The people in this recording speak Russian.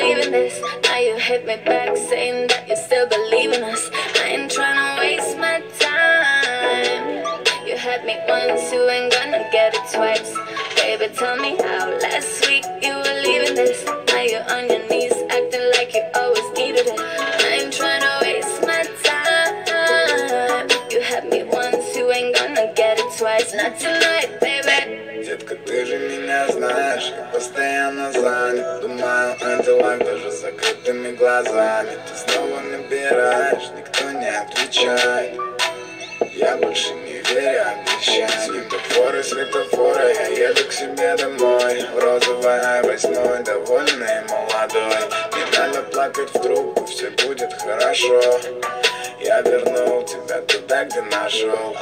leaving this. Now you hit me back saying that you still believe in us. I ain't trying to waste my time. You had me once, you ain't gonna get it twice. Baby, tell me how. Last week you were leaving this. Now you're on your knees, acting like you always needed it. I ain't trying to waste my time. You had me once, you ain't gonna get it twice. Not tonight, baby. Детка, ты же меня знаешь, я постоянно занят Думаю о делах даже закрытыми глазами. Ты снова набираешь, никто не отвечает. Я больше не верю обещаниям. Светофоры, светофоры, я еду к себе домой. В розовой восьмой, довольный молодой. Не надо плакать в трубку, все будет хорошо. Я вернул тебя туда, где нашел